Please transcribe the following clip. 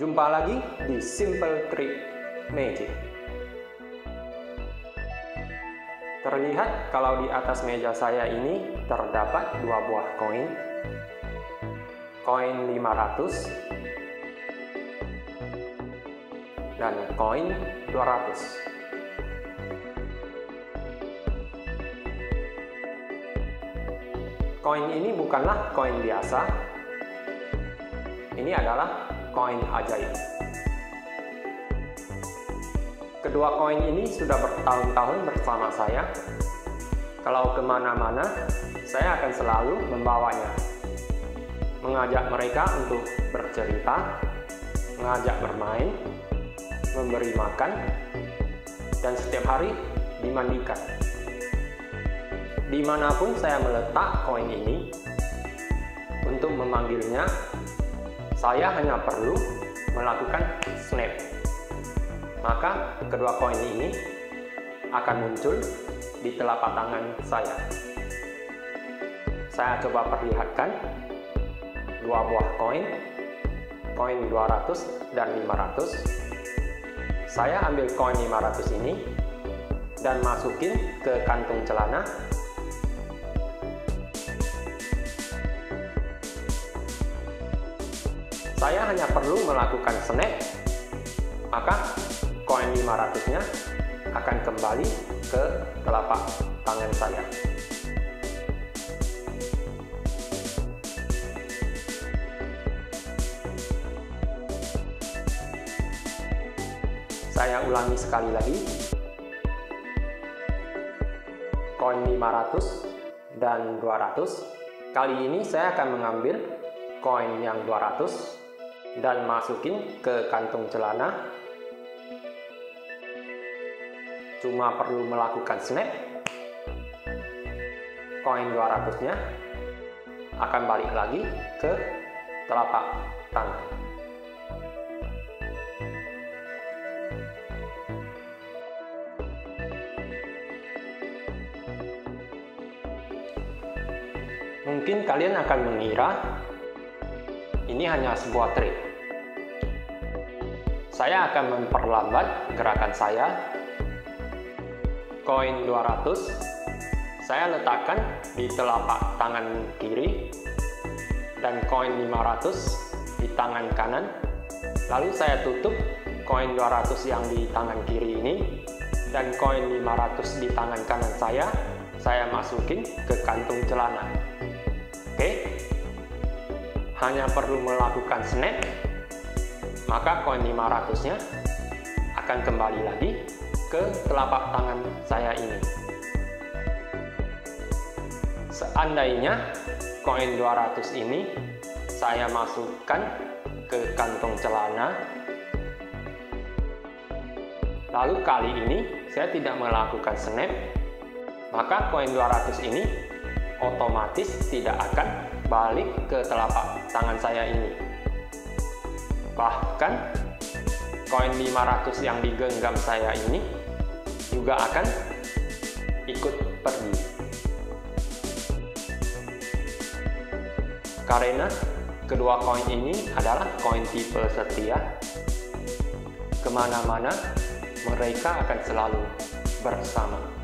Jumpa lagi di Simple Trick Magic. Terlihat kalau di atas meja saya ini terdapat dua buah koin. Koin 500 dan koin 200. Koin ini bukanlah koin biasa. Ini adalah koin ajaib. Kedua koin ini sudah bertahun-tahun bersama saya. Kalau ke mana-mana, saya akan selalu membawanya. Mengajak mereka untuk bercerita, mengajak bermain, memberi makan, dan setiap hari dimandikan di mana pun saya meletak koin ini untuk memanggilnya saya hanya perlu melakukan snap. Maka kedua koin ini akan muncul di telapak tangan saya. Saya coba perlihatkan dua buah koin koin 200 dan 500 saya ambil koin 500 ini dan masukin ke kantung celana saya hanya perlu melakukan snap maka koin 500 nya akan kembali ke telapak tangan saya. Saya ulangi sekali lagi. Koin 500 dan 200 kali ini saya akan mengambil koin yang 200 dan masukin ke kantung celana. Cuma perlu melakukan snap. Koin 200 nya akan balik lagi ke telapak tangan. Mungkin kalian akan mengira ini hanya sebuah trik saya akan memperlambat gerakan saya. Koin 200 saya letakkan di telapak tangan kiri dan koin 500 di tangan kanan. Lalu saya tutup koin 200 yang di tangan kiri ini dan koin 500 di tangan kanan saya saya masukin ke kantung celana. Hanya perlu melakukan snap maka koin 500 nya akan kembali lagi ke telapak tangan saya ini. Seandainya koin 200 ini saya masukkan ke kantong celana lalu kali ini saya tidak melakukan snap maka koin 200 ini otomatis tidak akan balik ke telapak tangan saya ini Bahkan koin 500 yang digenggam saya ini juga akan ikut pergi. Karena kedua koin ini adalah koin tipe setia. Ke mana-mana mereka akan selalu bersama.